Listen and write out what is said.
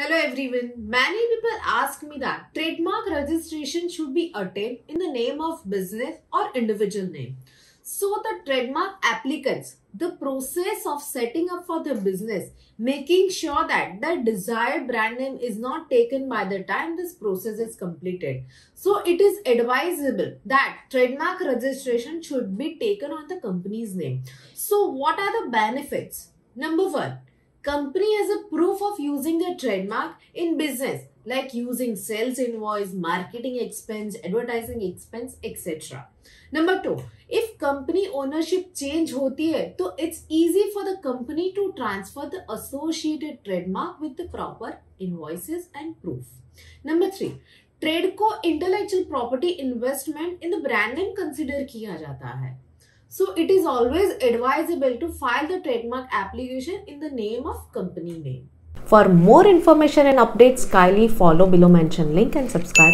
Hello everyone. Many people ask me that trademark registration should be attained in the name of business or individual name. So the trademark applicants, the process of setting up for the business, making sure that the desired brand name is not taken by the time this process is completed. So it is advisable that trademark registration should be taken on the company's name. So what are the benefits? Number one, company has a proof of using their trademark in business like using sales invoice marketing expense advertising expense etc number 2 if company ownership change hoti hai to it's easy for the company to transfer the associated trademark with the proper invoices and proof number 3 trade को intellectual property investment in the brand name consider किया जाता है So it is always advisable to file the trademark application in the name of company name. For more information and updates, kindly follow below mentioned link and subscribe.